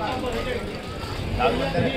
लाल मंदिर